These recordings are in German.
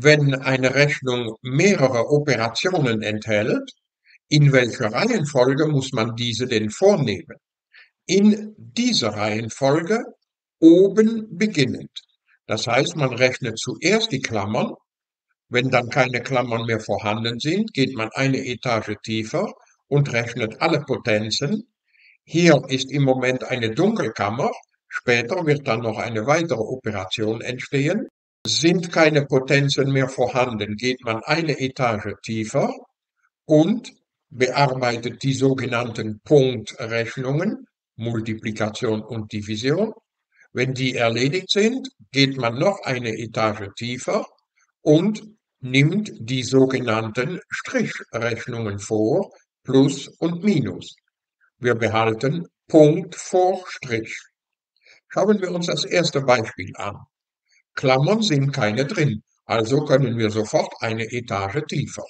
wenn eine Rechnung mehrere Operationen enthält, in welcher Reihenfolge muss man diese denn vornehmen? In dieser Reihenfolge oben beginnend. Das heißt, man rechnet zuerst die Klammern. Wenn dann keine Klammern mehr vorhanden sind, geht man eine Etage tiefer und rechnet alle Potenzen. Hier ist im Moment eine Dunkelkammer. Später wird dann noch eine weitere Operation entstehen. Sind keine Potenzen mehr vorhanden, geht man eine Etage tiefer und bearbeitet die sogenannten Punktrechnungen, Multiplikation und Division. Wenn die erledigt sind, geht man noch eine Etage tiefer und nimmt die sogenannten Strichrechnungen vor, Plus und Minus. Wir behalten Punkt vor Strich. Schauen wir uns das erste Beispiel an. Klammern sind keine drin, also können wir sofort eine Etage tiefer.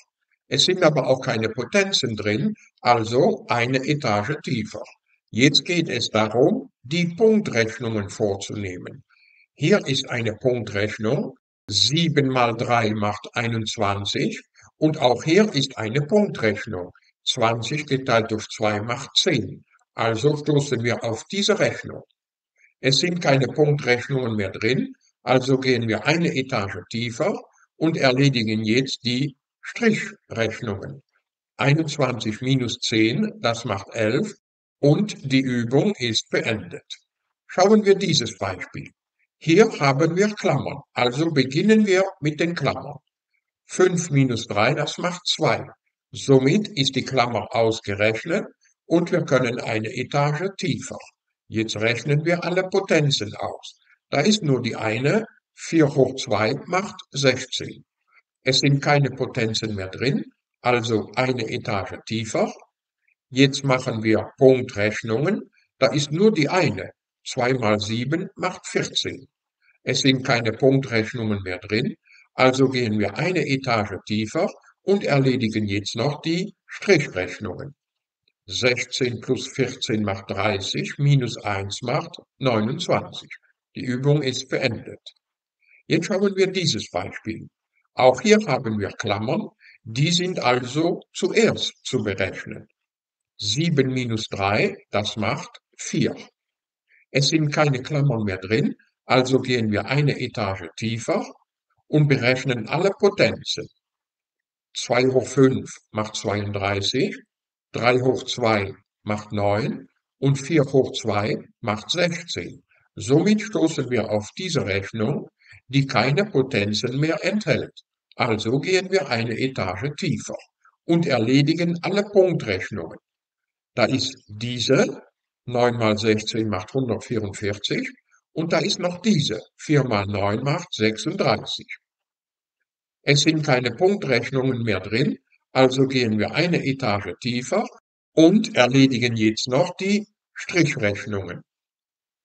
Es sind aber auch keine Potenzen drin, also eine Etage tiefer. Jetzt geht es darum, die Punktrechnungen vorzunehmen. Hier ist eine Punktrechnung. 7 mal 3 macht 21 und auch hier ist eine Punktrechnung. 20 geteilt durch 2 macht 10. Also stoßen wir auf diese Rechnung. Es sind keine Punktrechnungen mehr drin, also gehen wir eine Etage tiefer und erledigen jetzt die Strichrechnungen. 21 minus 10, das macht 11 und die Übung ist beendet. Schauen wir dieses Beispiel. Hier haben wir Klammern, also beginnen wir mit den Klammern. 5 minus 3, das macht 2. Somit ist die Klammer ausgerechnet und wir können eine Etage tiefer. Jetzt rechnen wir alle Potenzen aus. Da ist nur die eine, 4 hoch 2 macht 16. Es sind keine Potenzen mehr drin, also eine Etage tiefer. Jetzt machen wir Punktrechnungen. Da ist nur die eine. 2 mal 7 macht 14. Es sind keine Punktrechnungen mehr drin, also gehen wir eine Etage tiefer und erledigen jetzt noch die Strichrechnungen. 16 plus 14 macht 30, minus 1 macht 29. Die Übung ist beendet. Jetzt schauen wir dieses Beispiel. Auch hier haben wir Klammern, die sind also zuerst zu berechnen. 7 minus 3, das macht 4. Es sind keine Klammern mehr drin, also gehen wir eine Etage tiefer und berechnen alle Potenzen. 2 hoch 5 macht 32, 3 hoch 2 macht 9 und 4 hoch 2 macht 16. Somit stoßen wir auf diese Rechnung, die keine Potenzen mehr enthält. Also gehen wir eine Etage tiefer und erledigen alle Punktrechnungen. Da ist diese, 9 mal 16 macht 144, und da ist noch diese, 4 mal 9 macht 36. Es sind keine Punktrechnungen mehr drin, also gehen wir eine Etage tiefer und erledigen jetzt noch die Strichrechnungen.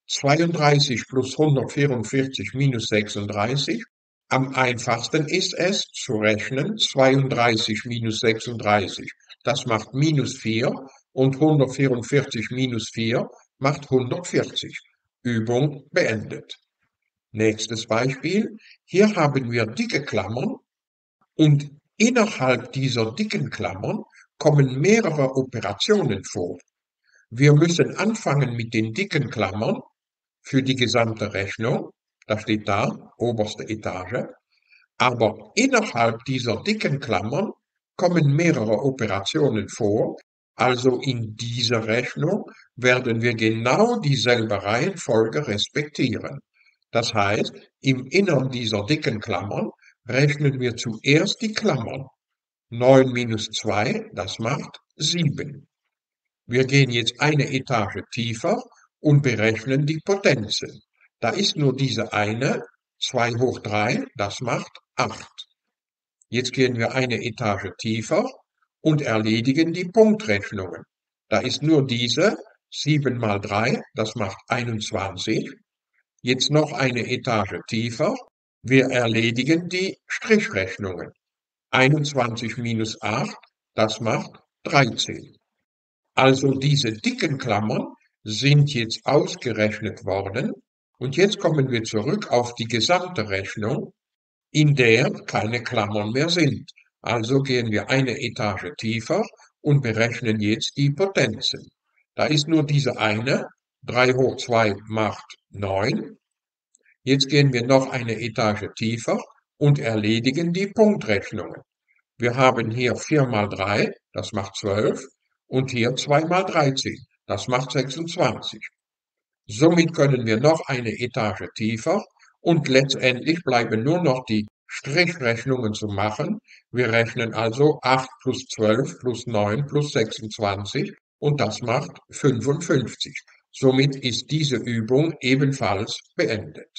32 plus 144 minus 36 am einfachsten ist es zu rechnen 32 minus 36, das macht minus 4 und 144 minus 4 macht 140. Übung beendet. Nächstes Beispiel. Hier haben wir dicke Klammern und innerhalb dieser dicken Klammern kommen mehrere Operationen vor. Wir müssen anfangen mit den dicken Klammern für die gesamte Rechnung das steht da, oberste Etage. Aber innerhalb dieser dicken Klammern kommen mehrere Operationen vor, also in dieser Rechnung werden wir genau dieselbe Reihenfolge respektieren. Das heißt, im Innern dieser dicken Klammern rechnen wir zuerst die Klammern. 9 minus 2, das macht 7. Wir gehen jetzt eine Etage tiefer und berechnen die Potenzen. Da ist nur diese eine, 2 hoch 3, das macht 8. Jetzt gehen wir eine Etage tiefer und erledigen die Punktrechnungen. Da ist nur diese, 7 mal 3, das macht 21. Jetzt noch eine Etage tiefer. Wir erledigen die Strichrechnungen. 21 minus 8, das macht 13. Also diese dicken Klammern sind jetzt ausgerechnet worden und jetzt kommen wir zurück auf die gesamte Rechnung. in der keine Klammern mehr sind. Also gehen wir eine Etage tiefer und berechnen jetzt die Potenzen. Da ist nur diese eine, 3 hoch 2 macht 9. Jetzt gehen wir noch eine Etage tiefer und erledigen die Punktrechnungen. Wir haben hier 4 mal 3, das macht 12, und hier 2 mal 13, das macht 26. Somit können wir noch eine Etage tiefer und letztendlich bleiben nur noch die Strichrechnungen zu machen. Wir rechnen also 8 plus 12 plus 9 plus 26 und das macht 55. Somit ist diese Übung ebenfalls beendet.